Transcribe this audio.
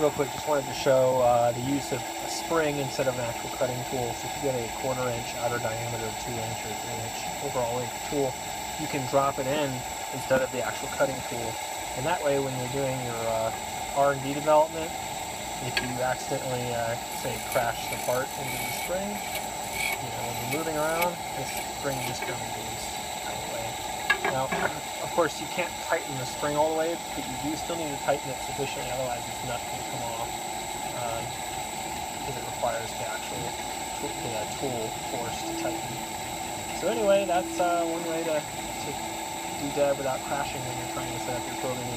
real quick, just wanted to show uh, the use of a spring instead of an actual cutting tool. So if you get a quarter inch outer diameter, two inch or three inch overall length tool, you can drop it in instead of the actual cutting tool. And that way, when you're doing your uh, R&D development, if you accidentally, uh, say, crash the part into the spring, you know, when you're moving around, this spring just kind of goes out of the way. Now, of course, you can't tighten the spring all the way, but you do still need to tighten it sufficiently, otherwise nut can requires the actual uh, tool force to tighten. So anyway, that's uh, one way to, to do dev without crashing when you're trying to set up your routines.